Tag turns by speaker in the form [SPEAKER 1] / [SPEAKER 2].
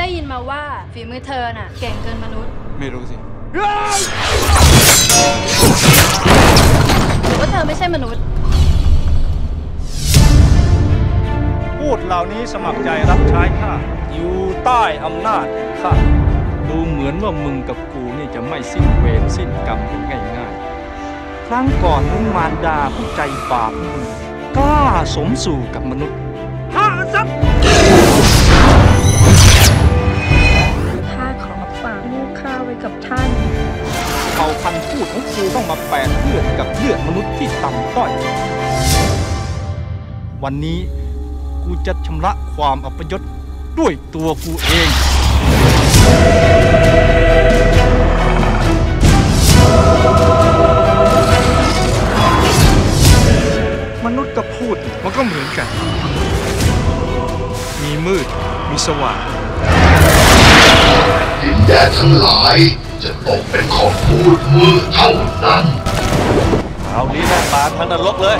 [SPEAKER 1] ได้ยินมาว่าฝีมือเธอน่ะ เก่งเกินมนุษย์
[SPEAKER 2] ไม่รู้สิ
[SPEAKER 1] หรือว่าเธอไม่ใช่มนุษย์
[SPEAKER 3] พูดเหล่านี้สมัครใจรับใช้ข้าอยู่ใต้อำนาจแห่งข้าดูเหมือนว่ามึงกับกูนี่จะไม่สิ้นเวรสิ้นกรรมกันง่ายๆ ครั้งก่อนมึงมารดาผู้ใจบาปมึงกล้าสมสู่กับมนุษย์ห้าซับ พันธุ์พูดของกูต้องมาแปดเลือดกับเลือดมนุษย์ที่ต่ำต้อย วันนี้กูจะชำระความอัปยศด้วยตัวกูเองมนุษย์กับพูดมันก็เหมือนกัน มีมืด มีสว่าง
[SPEAKER 4] ดินแดนทั้งหลาย จะตกเป็นของพูดมือเท่านั้น
[SPEAKER 3] เอาลิ้นและปากทางนรกเล
[SPEAKER 4] ย